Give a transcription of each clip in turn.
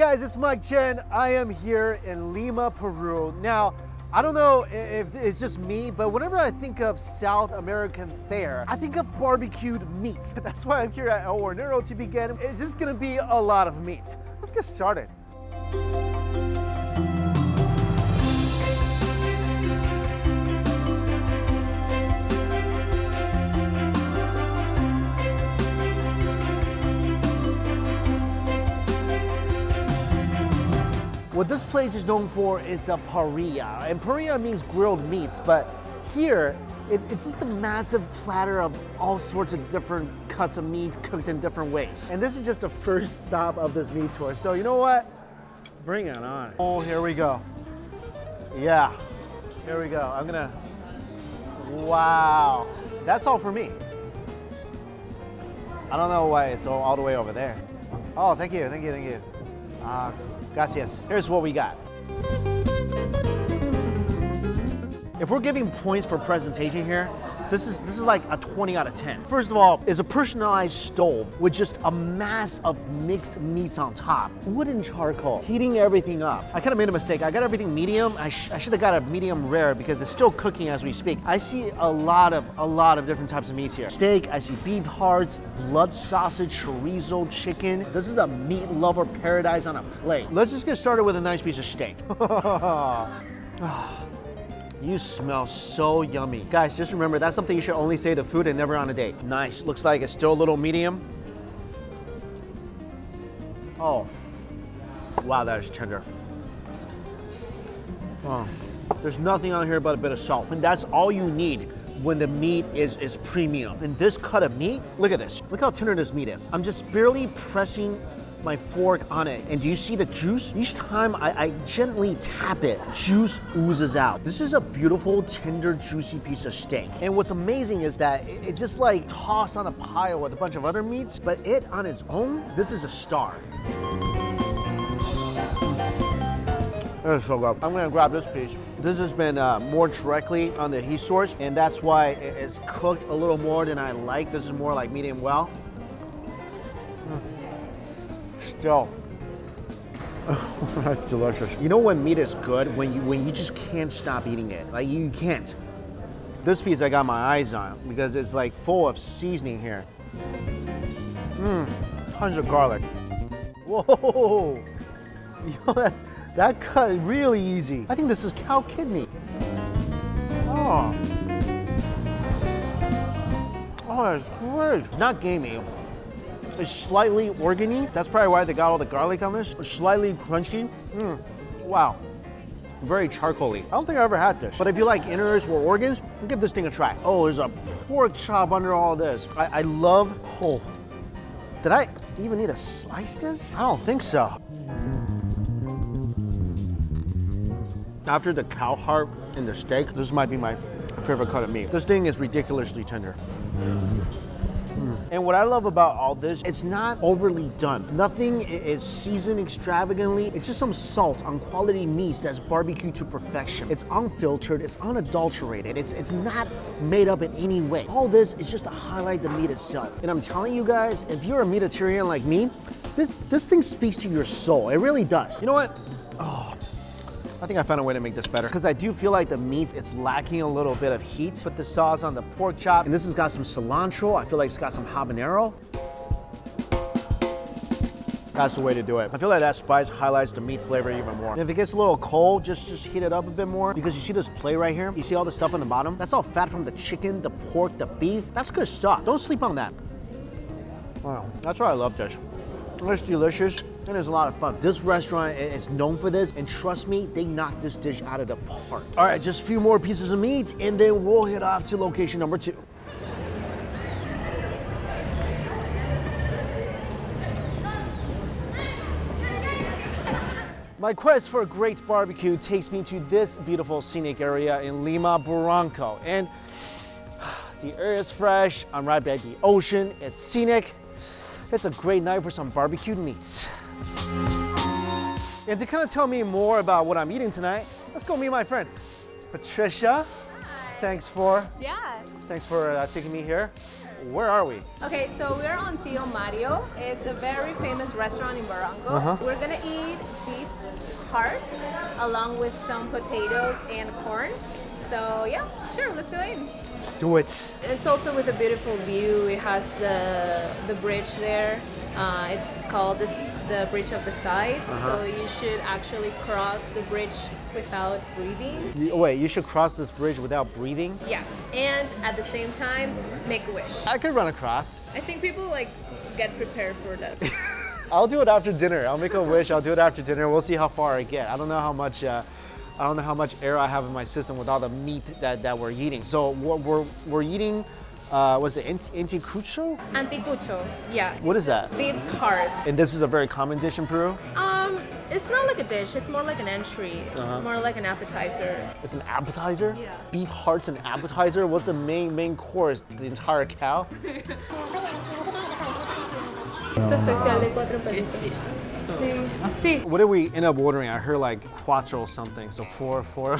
guys, it's Mike Chen. I am here in Lima, Peru. Now, I don't know if it's just me, but whenever I think of South American fare, I think of barbecued meats. That's why I'm here at El Hornero to begin. It's just gonna be a lot of meats. Let's get started. What this place is known for is the parrilla. And parrilla means grilled meats, but here it's, it's just a massive platter of all sorts of different cuts of meat cooked in different ways. And this is just the first stop of this meat tour. So you know what? Bring it on. Oh, here we go. Yeah, here we go. I'm gonna, wow. That's all for me. I don't know why it's all, all the way over there. Oh, thank you, thank you, thank you. Uh, Gracias. Here's what we got. If we're giving points for presentation here, this is this is like a 20 out of 10. First of all, it's a personalized stove with just a mass of mixed meats on top. Wooden charcoal, heating everything up. I kind of made a mistake. I got everything medium. I, sh I should have got a medium rare because it's still cooking as we speak. I see a lot of a lot of different types of meats here. Steak, I see beef hearts, blood sausage, chorizo, chicken. This is a meat lover paradise on a plate. Let's just get started with a nice piece of steak. Ah. You smell so yummy. Guys, just remember, that's something you should only say to food and never on a date. Nice, looks like it's still a little medium. Oh, wow, that is tender. Oh, there's nothing on here but a bit of salt. And that's all you need when the meat is, is premium. And this cut of meat, look at this. Look how tender this meat is. I'm just barely pressing my fork on it. And do you see the juice? Each time I, I, gently tap it, juice oozes out. This is a beautiful, tender, juicy piece of steak. And what's amazing is that it's just like tossed on a pile with a bunch of other meats, but it on its own, this is a star. It's so good. I'm gonna grab this piece. This has been uh, more directly on the heat source, and that's why it's cooked a little more than I like. This is more like medium well. Mm still. that's delicious. You know when meat is good? When you when you just can't stop eating it. Like you can't. This piece I got my eyes on because it's like full of seasoning here. Mmm, tons of garlic. Whoa! That, that cut really easy. I think this is cow kidney. Oh. Oh, that's great. Not gamey. It's slightly organy. That's probably why they got all the garlic on this. It's slightly crunchy. Mm. Wow. Very charcoaly. I don't think I ever had this. But if you like innards or organs, give this thing a try. Oh, there's a pork chop under all this. I, I love, oh, did I even need to slice this? I don't think so. After the cow heart and the steak, this might be my favorite cut of meat. This thing is ridiculously tender. Mm. And what I love about all this, it's not overly done. Nothing is seasoned extravagantly. It's just some salt on quality meats that's barbecued to perfection. It's unfiltered, it's unadulterated, it's, it's not made up in any way. All this is just to highlight the meat itself. And I'm telling you guys, if you're a meatitarian like me, this, this thing speaks to your soul. It really does. You know what? Oh, I think I found a way to make this better because I do feel like the meat is lacking a little bit of heat. Put the sauce on the pork chop and this has got some cilantro. I feel like it's got some habanero. That's the way to do it. I feel like that spice highlights the meat flavor even more. And if it gets a little cold, just, just heat it up a bit more because you see this plate right here? You see all the stuff on the bottom? That's all fat from the chicken, the pork, the beef. That's good stuff. Don't sleep on that. Wow, that's why I love this. It's delicious and it's a lot of fun. This restaurant is known for this, and trust me, they knocked this dish out of the park. All right, just a few more pieces of meat, and then we'll head off to location number two. My quest for a great barbecue takes me to this beautiful scenic area in Lima, Barranco. And the air is fresh, I'm right by the ocean, it's scenic. It's a great night for some barbecued meats. And to kind of tell me more about what I'm eating tonight, let's go meet my friend, Patricia. Hi. Thanks for yeah. Thanks for uh, taking me here. where are we? Okay, so we're on Tio Mario. It's a very famous restaurant in Barranco. Uh-huh. We're gonna eat beef heart along with some potatoes and corn. So yeah, sure, let's go in. Let's do it. It's also with a beautiful view. It has the the bridge there. Uh, it's called this the bridge of the sides. So you should actually cross the bridge without breathing. Wait, you should cross this bridge without breathing? Yeah, and at the same time, make a wish. I could run across. I think people like get prepared for that. I'll do it after dinner. I'll make a wish. I'll do it after dinner. We'll see how far I get. I don't know how much. Uh, I don't know how much air I have in my system with all the meat that, that we're eating. So we're, we're, we're eating. Uh, was it ant- anticucho? Anticucho, yeah. What is that? Beef's heart. And this is a very common dish in Peru. Um, it's not like a dish. It's more like an entry. It's Uh-huh. more like an appetizer. It's an appetizer. Yeah. Beef hearts and appetizer. What's the main main course? The entire cow. Es de cuatro palitos. Sí. Sí. What did we end up ordering? I heard like cuatro or something. So four four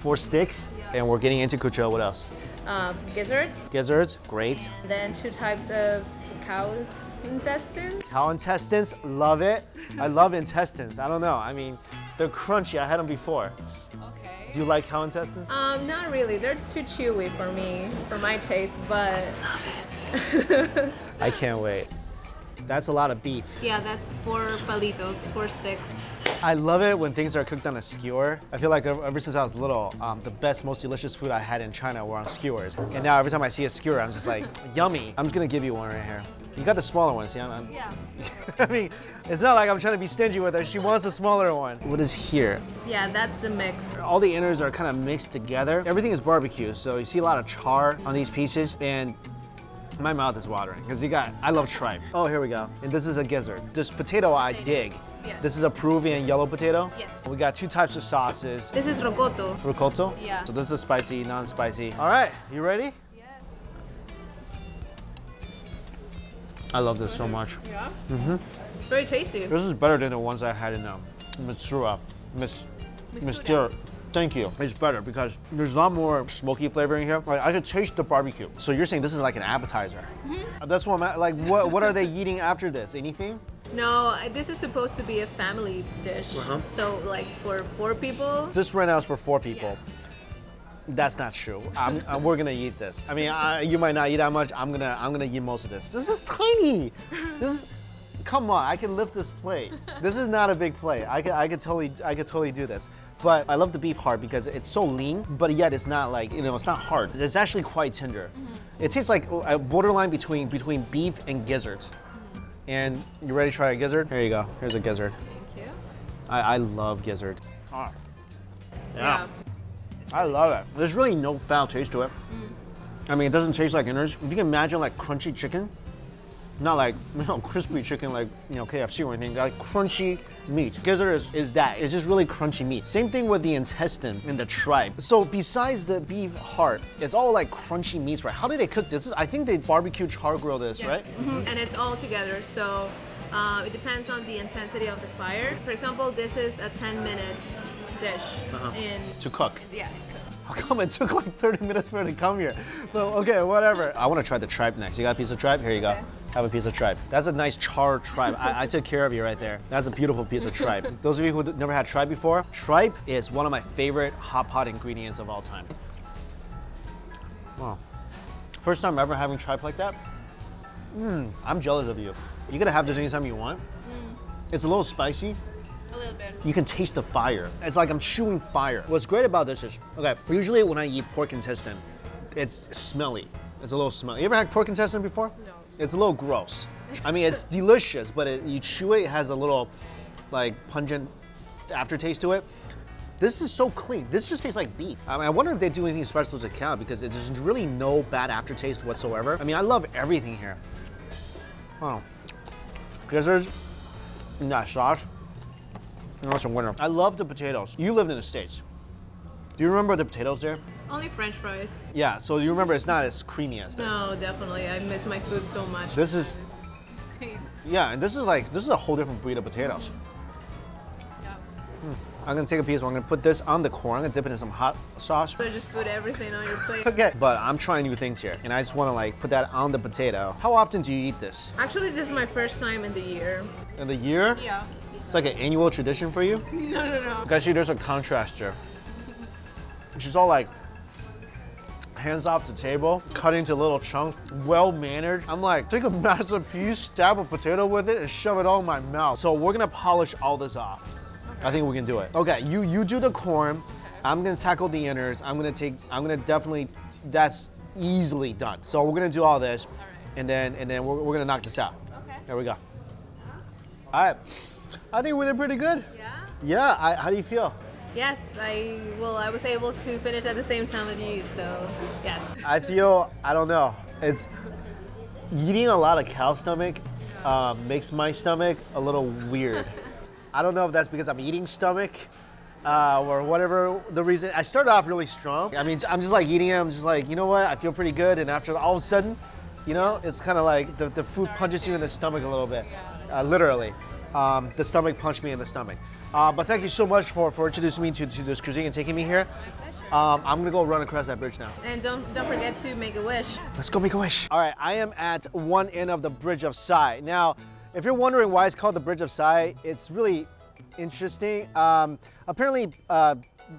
four sticks. And we're getting anticucho. What else? Um, gizzards. Gizzards. Great. Then two types of cow's intestines. Cow intestines, love it. I love intestines. I don't know. I mean, they're crunchy. I had them before. Okay. Do you like cow intestines? Um, not really. They're too chewy for me, for my taste. But love it. I can't wait. That's a lot of beef. yeah, that's four palitos, four sticks. I love it when things are cooked on a skewer. I feel like ever since I was little, um, the best, most delicious food I had in China were on skewers. And now every time I see a skewer, I'm just like, yummy. I'm just gonna give you one right here. You got the smaller one, see? I'm, I'm- Yeah. I mean, it's not like I'm trying to be stingy with her. She wants a smaller one. What is here? Yeah, that's the mix. All the innards are kind of mixed together. Everything is barbecue, so you see a lot of char on these pieces, and my mouth is watering because you got. I love tripe. Oh, here we go. And this is a gizzard. This potato I dig. This is a Peruvian yellow potato. Yes. We got two types of sauces. This is rocoto. Ricotta. Yeah. So this is spicy, non-spicy. All right, you ready? Yeah. I love this so much. Yeah. Mm-hmm. Very tasty. This is better than the ones I had in um, Mistura. Miss, Mistura. Mistura. Thank you. It's better because there's a lot more smoky flavor in here. Like I could taste the barbecue. So you're saying this is like an appetizer? Mm-hmm. That's what I'm at. like. What what are they eating after this? Anything? No, this is supposed to be a family dish. Uh-huh. So like for four people. This right now is for four people. Yes. That's not true. I'm, i we're gonna eat this. I mean, I, you might not eat that much. I'm gonna I'm gonna eat most of this. This is tiny. This is. Come on, I can lift this plate. This is not a big plate. I could I could totally I could totally do this. But I love the beef heart because it's so lean, but yet it's not like you know it's not hard. It's actually quite tender. Mm-hmm. It tastes like a borderline between between beef and gizzards. Mm-hmm. And you ready to try a gizzard? Here you go. Here's a gizzard. Thank you. I, I love gizzard. Ah. Yeah. I love it. There's really no foul taste to it. Mm. I mean, it doesn't taste like innards. If you can imagine like crunchy chicken, not like you know crispy chicken like you know KFC or anything, like crunchy meat. Gizzard is, is that. It's just really crunchy meat. Same thing with the intestine and the tripe. So besides the beef heart, it's all like crunchy meats, right? How did they cook this? I think they barbecue char grill this, right? Mhm, And it's all together. So uh, it depends on the intensity of the fire. For example, this is a 10 minute dish. Uh-huh. And To cook. yeah. How come it took like 30 minutes for it to come here? Well, okay, whatever. I want to try the tripe next. You got a piece of tripe? Here you go. Okay. Have a piece of tripe. That's a nice char tripe. I, I took care of you right there. That's a beautiful piece of tripe. Those of you who never had tripe before, tripe is one of my favorite hot pot ingredients of all time. Wow. First time ever having tripe like that. Mmm, I'm jealous of you. You gotta have this anytime you want. Hmm. It's a little spicy. A little bit. You can taste the fire. It's like I'm chewing fire. What's great about this is, okay, usually when I eat pork intestine, it's smelly. It's a little smelly. You ever had pork intestine before? No. It's a little gross. I mean, it's delicious, but it, you chew it, it has a little, like, pungent aftertaste to it. This is so clean. This just tastes like beef. I mean, I wonder if they do anything special to the cow because it- there's really no bad aftertaste whatsoever. I mean, I love everything here. Oh, gizzards, and that sauce. That's a winner. I love the potatoes. You lived in the States. Do you remember the potatoes there? Only French fries. Yeah, so you remember it's not as creamy as this. No, definitely. I miss my food so much. This is, yeah, and this is like, this is a whole different breed of potatoes. Yeah. Hmm, I'm gonna take a piece. I'm gonna put this on the corn. I'm gonna dip it in some hot sauce. So just put everything on your plate. Okay, but I'm trying new things here, and I just want to like put that on the potato. How often do you eat this? Actually, this is my first time in the year. In the year? Yeah. It's like an annual tradition for you. No, no, no. See, there's a contrast here. She's all like hands off the table, cut into little chunks, well mannered. I'm like, take a massive piece, stab a potato with it, and shove it all in my mouth. So we're gonna polish all this off. I think we can do it. Okay, you you do the corn. I'm gonna tackle the innards. I'm gonna take. I'm gonna definitely. That's easily done. So we're gonna do all this, and then and then we're, we're gonna knock this out. Okay. There we go. All right. I think we did pretty good. Yeah. Yeah. I, how do you feel? Yes, I well, I was able to finish at the same time as you, so yes. I feel, I don't know. It's eating a lot of cow stomach um, makes my stomach a little weird. I don't know if that's because I'm eating stomach uh, or whatever the reason. I started off really strong. I mean, I'm just like eating it. I'm just like, you know what? I feel pretty good. And after all of a sudden, you know, it's kind of like the, the food punches you in the stomach a little bit, uh, literally. Um, the stomach punched me in the stomach. Uh, but thank you so much for, for introducing me to, to this cuisine and taking me here. Um, I'm gonna go run across that bridge now. And don't don't forget to make a wish. Let's go make a wish. All right, I am at one end of the Bridge of Sighs. Now, if you're wondering why it's called the Bridge of Sighs, it's really interesting. Um, apparently, uh,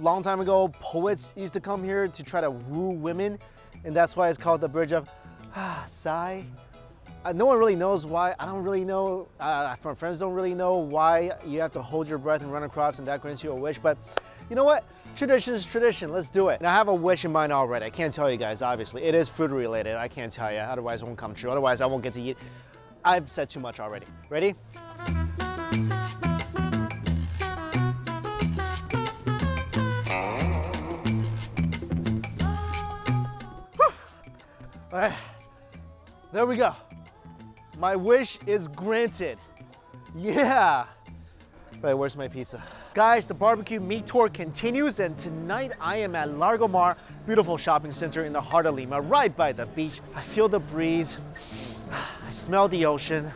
long time ago, poets used to come here to try to woo women, and that's why it's called the Bridge of ah, Sighs. Uh, no one really knows why. I don't really know. Uh, my friends don't really know why you have to hold your breath and run across, and that grants you a wish. But you know what? Tradition is tradition. Let's do it. I have a wish in mind already. I can't tell you guys, obviously. It is food related. I can't tell you. Otherwise, it won't come true. Otherwise, I won't get to eat. I've said too much already. Ready? All right. There we go. My wish is granted. Yeah. Wait, where's my pizza? Guys, the barbecue meat tour continues and tonight I am at Larcomar, beautiful shopping center in the heart of Lima, right by the beach. I feel the breeze, I smell the ocean.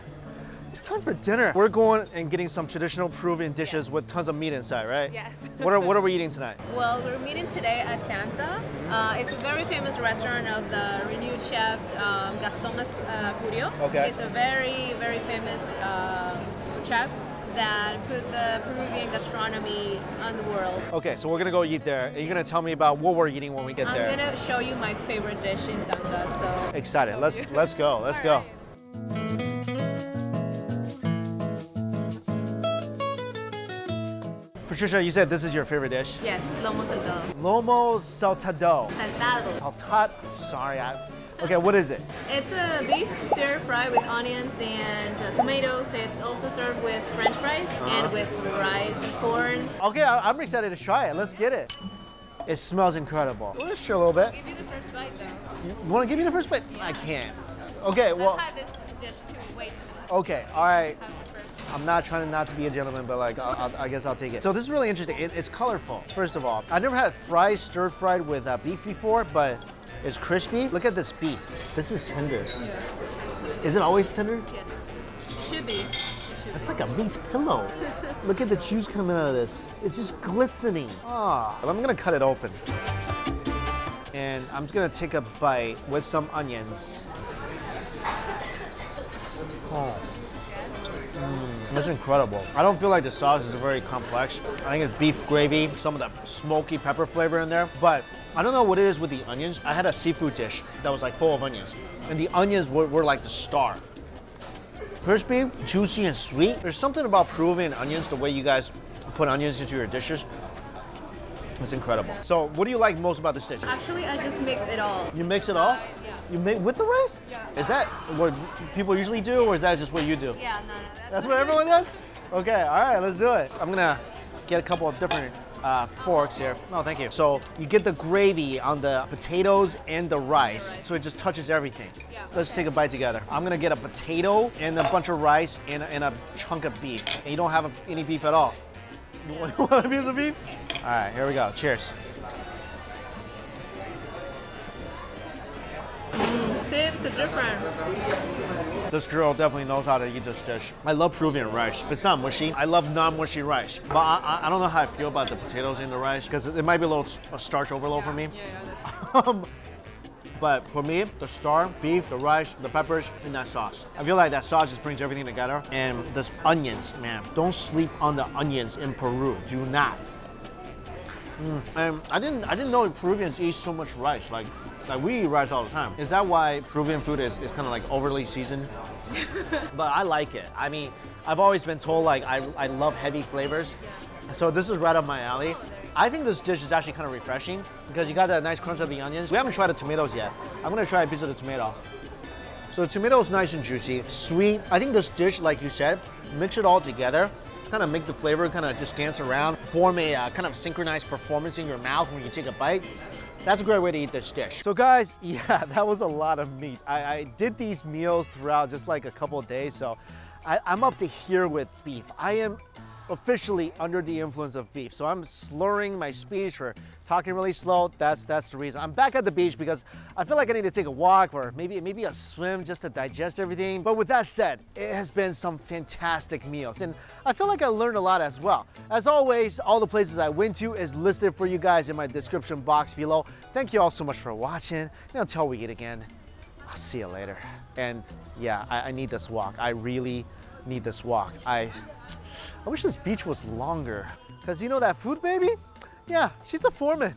It's time for dinner. We're going and getting some traditional Peruvian dishes with tons of meat inside, right? Yes. What are, what are we eating tonight? Well, we're meeting today at Tanta. Uh, it's a very famous restaurant of the renewed chef um, Gaston uh, Curio. Okay. It's a very, very famous uh, chef that put the Peruvian gastronomy on the world. Okay, so we're gonna go eat there. And you're gonna tell me about what we're eating when we get there. I'm gonna show you my favorite dish in Tanta. So Excited. Let's let's go. Let's go. All Patricia, you said this is your favorite dish. yes, lomo saltado. Lomo saltado. Saltado. Saltat. Sorry, I. Okay, what is it? It's a beef stir fry with onions and uh, tomatoes. It's also served with French fries and with rice and corn. Okay, I- I'm excited to try it. Let's get it. It smells incredible. Let's share a little bit. Give you the first bite though. You want to give me the first bite? I can't. Okay, well, I've had this dish too way too much. okay, all right. Have the first. I'm not trying not to be a gentleman, but like, I'll, I'll, I guess I'll take it. So this is really interesting. It, it's colorful. First of all, I've never had fries stir fried with uh, beef before, but it's crispy. Look at this beef. This is tender. Is it always tender? Yes. It should be. It It's like a meat pillow. Look at the juice coming out of this. It's just glistening. Ah, I'm gonna cut it open. And I'm just gonna take a bite with some onions. Oh. Mm, that's incredible. I don't feel like the sauce is very complex. I think it's beef gravy, some of that smoky pepper flavor in there. But I don't know what it is with the onions. I had a seafood dish that was like full of onions. And the onions were, were like the star crispy, juicy, and sweet. There's something about Peruvian onions, the way you guys put onions into your dishes. It's incredible. So, what do you like most about this dish? Actually, I just mix it all. You mix it all? Yeah. You make with the rice? Yeah. Is that what people usually do, or is that just what you do? Yeah, no, no. That's, That's what everyone does? Okay, all right, let's do it. I'm gonna get a couple of different uh, forks here. No, thank you. So you get the gravy on the potatoes and the rice, so it just touches everything. Yeah. Let's take a bite together. I'm gonna get a potato and a bunch of rice and a, and a chunk of beef. And you don't have a, any beef at all. You want- you want a piece of beef? All right, here we go. Cheers. It's different. This girl definitely knows how to eat this dish. I love Peruvian rice. If it's not mushy, I love non-mushy rice. But I, I, don't know how I feel about the potatoes in the rice because it might be a little a starch overload for me. Yeah, yeah, that's Um, but for me, the star, beef, the rice, the peppers, and that sauce. I feel like that sauce just brings everything together. And this onions, man, don't sleep on the onions in Peru. Do not. Mm, And I didn't, I didn't know Peruvians eat so much rice. Like, like we eat rice all the time. Is that why Peruvian food is, is kind of like overly seasoned? but I like it. I mean, I've always been told like I, I love heavy flavors. So this is right up my alley. I think this dish is actually kind of refreshing because you got that nice crunch of the onions. We haven't tried the tomatoes yet. I'm gonna try a piece of the tomato. So the tomato is nice and juicy, sweet. I think this dish, like you said, mix it all together, kind of make the flavor kind of just dance around, form a uh, kind of synchronized performance in your mouth when you take a bite. That's a great way to eat this dish. So guys, yeah, that was a lot of meat. I, I did these meals throughout just like a couple days, so I, I'm up to here with beef. I am officially under the influence of beef. So I'm slurring my speech or talking really slow. That's that's the reason. I'm back at the beach because I feel like I need to take a walk or maybe maybe a swim just to digest everything. But with that said, it has been some fantastic meals and I feel like I learned a lot as well. As always, all the places I went to is listed for you guys in my description box below. Thank you all so much for watching. And until we eat again, I'll see you later. And yeah, I, I need this walk. I really need this walk. I I wish this beach was longer. Cause you know that food baby? Yeah, she's a foreman.